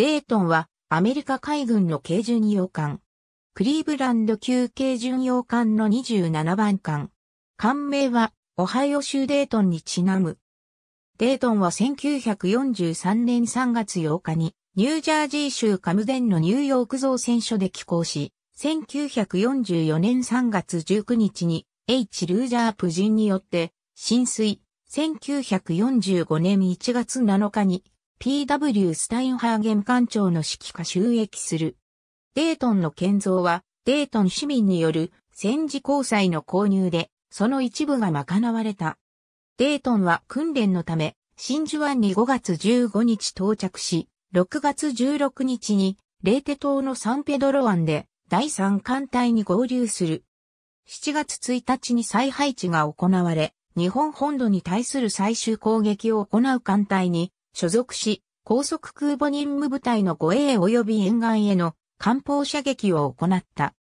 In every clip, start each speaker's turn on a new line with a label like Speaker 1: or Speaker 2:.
Speaker 1: デートンはアメリカ海軍の軽巡洋艦。クリーブランド級軽巡洋艦の27番艦。艦名はオハイオ州デートンにちなむ。デートンは1943年3月8日にニュージャージー州カムデンのニューヨーク造船所で寄港し、1944年3月19日に H. ルージャープ人によって浸水、1945年1月7日に P.W. スタインハーゲン艦長の指揮下収益する。デートンの建造はデートン市民による戦時交際の購入でその一部が賄われた。デートンは訓練のため真珠湾に5月15日到着し、6月16日にレーテ島のサンペドロ湾で第3艦隊に合流する。7月1日に再配置が行われ、日本本土に対する最終攻撃を行う艦隊に所属し、高速空母任務部隊の護衛及び沿岸への艦砲射撃を行った。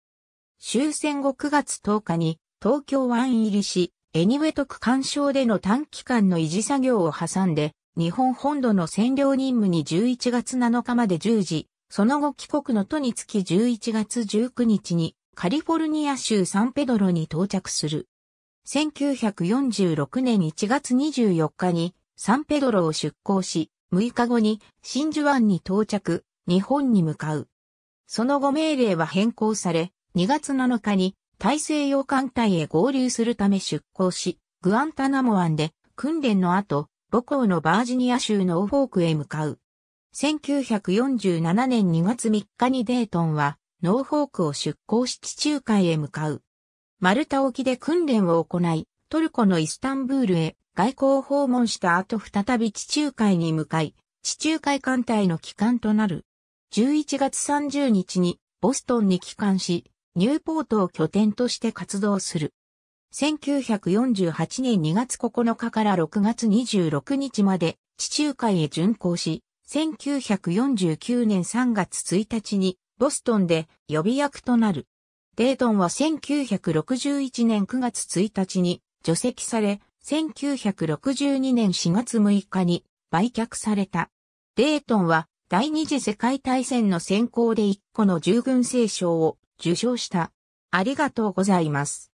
Speaker 1: 終戦後9月10日に東京湾入りし、エニウェ特艦礁での短期間の維持作業を挟んで、日本本土の占領任務に11月7日まで10時、その後帰国の都につき11月19日にカリフォルニア州サンペドロに到着する。1946年1月24日にサンペドロを出港し、6日後に真珠湾に到着、日本に向かう。その後命令は変更され、2月7日に大西洋艦隊へ合流するため出港し、グアンタナモ湾で訓練の後、母校のバージニア州のオフォークへ向かう。1947年2月3日にデートンはノーフォークを出港し地中海へ向かう。マルタ沖で訓練を行い、トルコのイスタンブールへ外交訪問した後再び地中海に向かい、地中海艦隊の機関となる。11月30日にボストンに帰還し、ニューポートを拠点として活動する。1948年2月9日から6月26日まで地中海へ巡航し、1949年3月1日にボストンで予備役となる。デートンは1961年9月1日に除籍され、1962年4月6日に売却された。デートンは第二次世界大戦の先行で1個の従軍聖賞を受賞した。ありがとうございます。